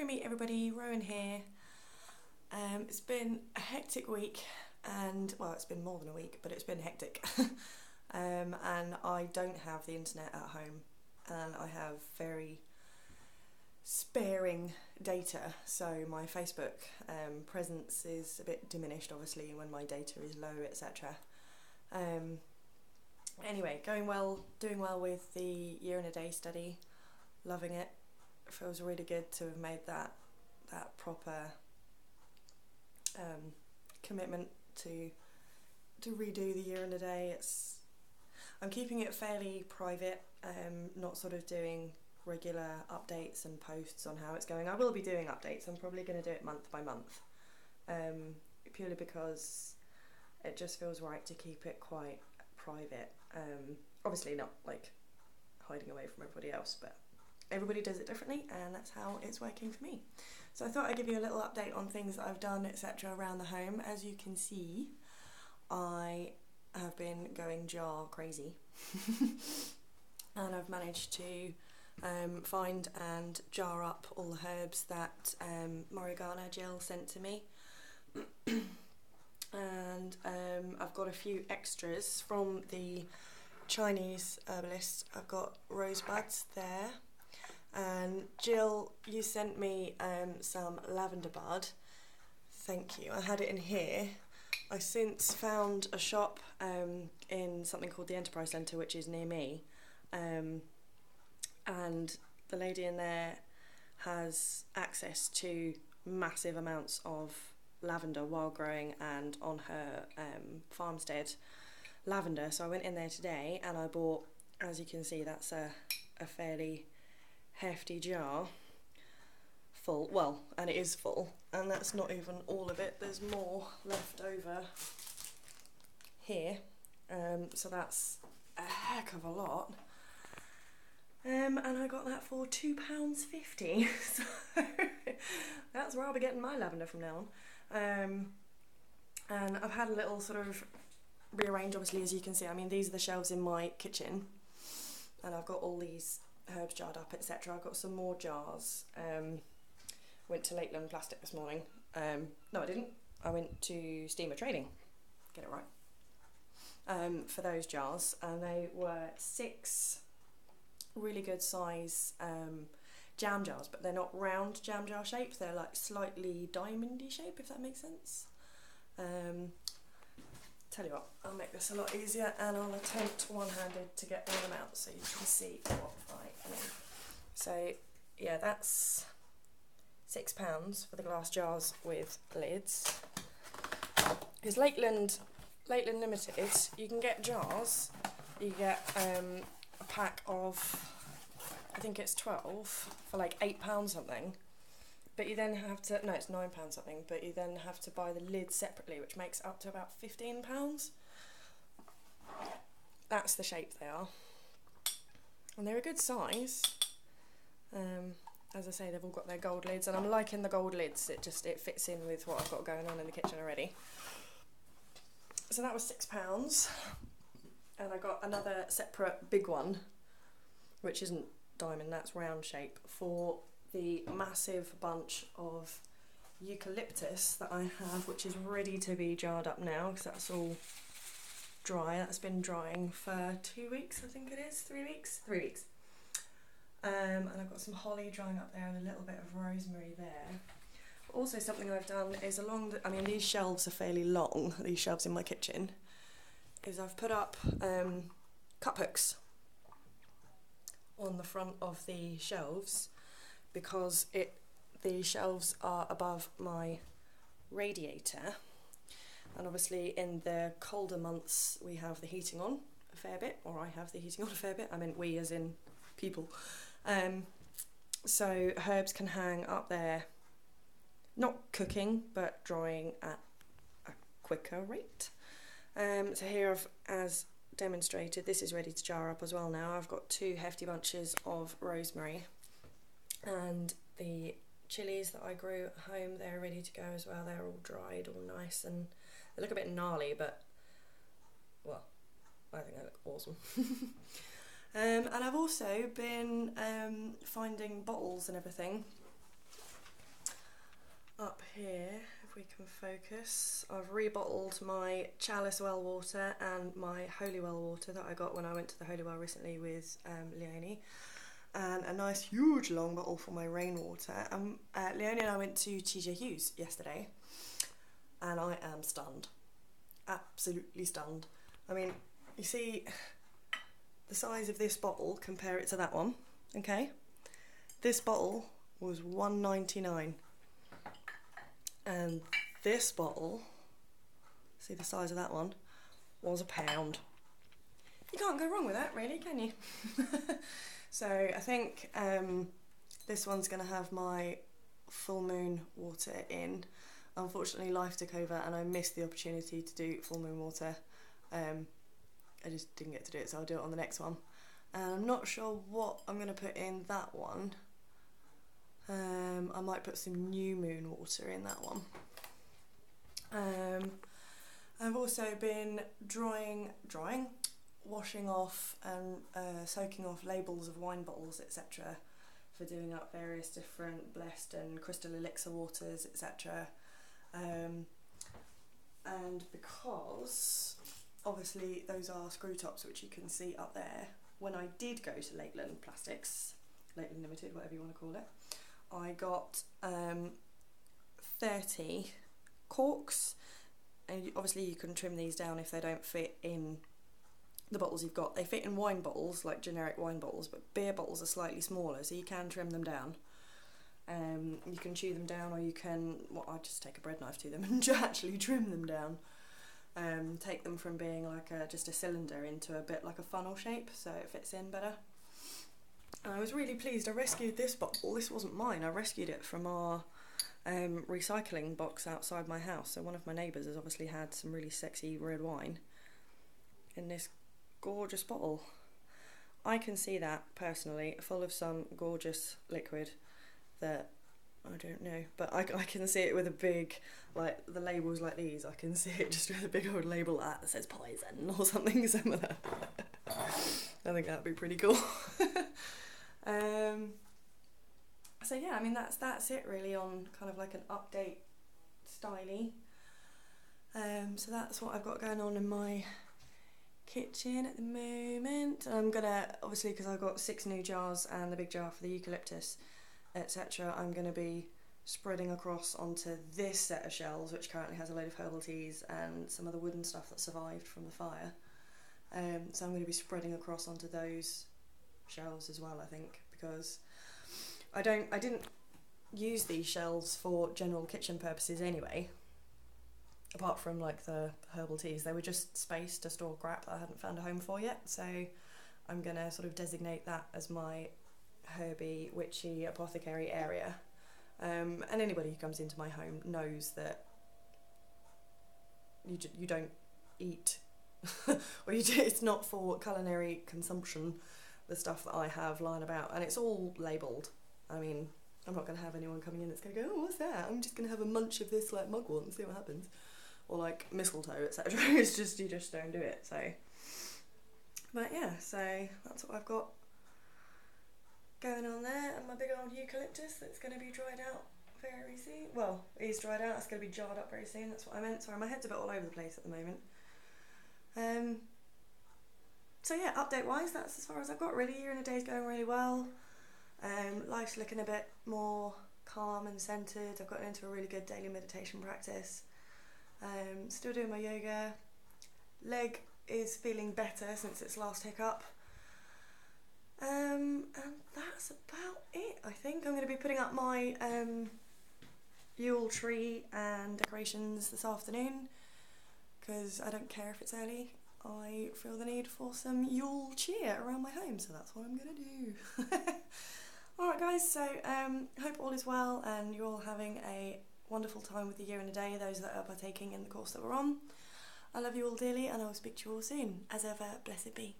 Merry meet everybody, Rowan here. Um, it's been a hectic week and well it's been more than a week but it's been hectic. Um, and I don't have the internet at home and I have very sparing data. So my Facebook um, presence is a bit diminished obviously when my data is low etc. Um, anyway going well doing well with the year in a day study. Loving it feels really good to have made that that proper um, commitment to to redo the year in a day. It's I'm keeping it fairly private, um, not sort of doing regular updates and posts on how it's going. I will be doing updates. I'm probably going to do it month by month, um, purely because it just feels right to keep it quite private. Um, obviously, not like hiding away from everybody else, but everybody does it differently and that's how it's working for me. So I thought I'd give you a little update on things that I've done etc around the home. As you can see I have been going jar crazy and I've managed to um, find and jar up all the herbs that um, Morgana Jill sent to me and um, I've got a few extras from the Chinese herbalist. I've got rosebuds there and Jill, you sent me um, some lavender bud. Thank you. I had it in here. I since found a shop um, in something called the Enterprise Centre, which is near me, um, and the lady in there has access to massive amounts of lavender while growing and on her um, farmstead lavender. So I went in there today and I bought, as you can see, that's a, a fairly hefty jar full, well, and it is full, and that's not even all of it, there's more left over here, um, so that's a heck of a lot. Um, and I got that for £2.50, so that's where I'll be getting my lavender from now on. Um, and I've had a little sort of rearrange, obviously, as you can see. I mean, these are the shelves in my kitchen, and I've got all these herbs jarred up, etc. I've got some more jars. Um, went to Lakeland Plastic this morning. Um, no, I didn't. I went to Steamer Trading. Get it right. Um, for those jars, and they were six really good size um, jam jars, but they're not round jam jar shapes. They're like slightly diamondy shape, if that makes sense. Um, tell you what, I'll make this a lot easier and I'll attempt one-handed to get all them out so you can see what Mean. So yeah, that's six pounds for the glass jars with lids. Because Lakeland, Lakeland Limited, you can get jars, you get um, a pack of, I think it's 12 for like eight pounds something. But you then have to, no, it's £9 something, but you then have to buy the lid separately, which makes up to about £15. That's the shape they are. And they're a good size. Um, as I say, they've all got their gold lids, and I'm liking the gold lids. It just it fits in with what I've got going on in the kitchen already. So that was six pounds, and I got another separate big one, which isn't diamond. That's round shape for the massive bunch of eucalyptus that I have, which is ready to be jarred up now because that's all dry. That's been drying for two weeks, I think it is, three weeks, three weeks. Um, and I've got some holly drying up there and a little bit of rosemary there. Also, something I've done is along the, I mean, these shelves are fairly long, these shelves in my kitchen, is I've put up um, cup hooks on the front of the shelves because it the shelves are above my radiator and obviously in the colder months we have the heating on a fair bit or I have the heating on a fair bit. I mean we as in people. Um, so herbs can hang up there. Not cooking but drying at a quicker rate. Um, so here I've as demonstrated this is ready to jar up as well now. I've got two hefty bunches of rosemary and the chilies that I grew at home they're ready to go as well. They're all dried all nice and look a bit gnarly but well I think they look awesome um, and I've also been um, finding bottles and everything up here, if we can focus, I've rebottled my Chalice well water and my Holy Well water that I got when I went to the Holy Well recently with um, Leonie. And a nice huge long bottle for my rainwater. And uh, Leonie and I went to TJ Hughes yesterday, and I am stunned, absolutely stunned. I mean, you see the size of this bottle, compare it to that one, okay? This bottle was 1.99 and this bottle, see the size of that one, was a pound. You can't go wrong with that, really, can you? so I think um, this one's going to have my full moon water in. Unfortunately, life took over and I missed the opportunity to do full moon water. Um, I just didn't get to do it, so I'll do it on the next one. And I'm not sure what I'm going to put in that one. Um, I might put some new moon water in that one. Um, I've also been drawing, drawing, washing off and uh, soaking off labels of wine bottles, etc., for doing up various different blessed and crystal elixir waters, etc. Um, and because obviously those are screw tops, which you can see up there. When I did go to Lakeland Plastics, Lakeland Limited, whatever you want to call it, I got um, 30 corks and obviously you can trim these down if they don't fit in the bottles you've got. They fit in wine bottles, like generic wine bottles, but beer bottles are slightly smaller, so you can trim them down. Um, you can chew them down, or you can. Well, I just take a bread knife to them and actually trim them down. Um, take them from being like a, just a cylinder into a bit like a funnel shape, so it fits in better. And I was really pleased. I rescued this bottle. This wasn't mine. I rescued it from our um, recycling box outside my house. So one of my neighbours has obviously had some really sexy red wine in this gorgeous bottle. I can see that personally, full of some gorgeous liquid that I don't know, but I, I can see it with a big, like the labels like these. I can see it just with a big old label that says poison or something similar. I think that'd be pretty cool. um, so yeah, I mean that's that's it really on kind of like an update styly. Um, so that's what I've got going on in my kitchen at the moment. I'm gonna obviously because I've got six new jars and the big jar for the eucalyptus, etc. I'm gonna be spreading across onto this set of shelves, which currently has a load of herbal teas and some of the wooden stuff that survived from the fire. Um, so I'm going to be spreading across onto those shelves as well. I think because I don't, I didn't use these shelves for general kitchen purposes anyway. Apart from like the herbal teas, they were just space to store crap that I hadn't found a home for yet. So I'm gonna sort of designate that as my herby, witchy apothecary area. Um, and anybody who comes into my home knows that you you don't eat, or you do, it's not for culinary consumption. The stuff that I have lying about, and it's all labelled I mean, I'm not going to have anyone coming in that's going to go, oh, what's that? I'm just going to have a munch of this like mugwort and see what happens. Or like mistletoe, etc. it's just, you just don't do it. So, but yeah, so that's what I've got going on there. And my big old eucalyptus that's going to be dried out very soon. Well, it is dried out, it's going to be jarred up very soon. That's what I meant. Sorry, my head's a bit all over the place at the moment. Um, so yeah, update wise, that's as far as I've got really. Year and a day's going really well. Um, life's looking a bit more calm and centered. I've gotten into a really good daily meditation practice. Um, still doing my yoga. Leg is feeling better since its last hiccup. Um, and that's about it, I think. I'm going to be putting up my um, Yule tree and decorations this afternoon because I don't care if it's early. I feel the need for some Yule cheer around my home, so that's what I'm going to do. Alright, guys, so um, hope all is well and you're all having a wonderful time with the year and a day, those that are partaking in the course that we're on. I love you all dearly and I will speak to you all soon. As ever, blessed be.